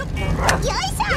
よいしょ